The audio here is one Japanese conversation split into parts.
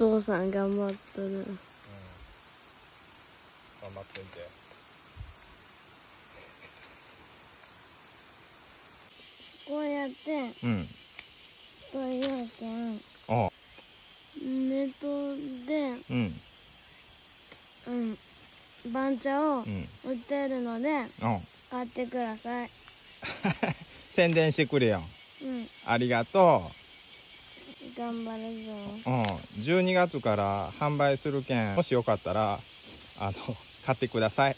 父さん頑張っとる。頑張ってんて。こうやって、うん。というけん、おうネットで、うん。うん、番茶をうん。売ってるので、おう買ってください。宣伝してくれようん、ありがと頑張るぞ。ううん12月から販売するけんもしよかったらあの 買ってください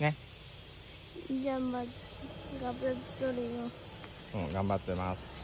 ね頑張っ、頑張っとるよ。うん頑張ってます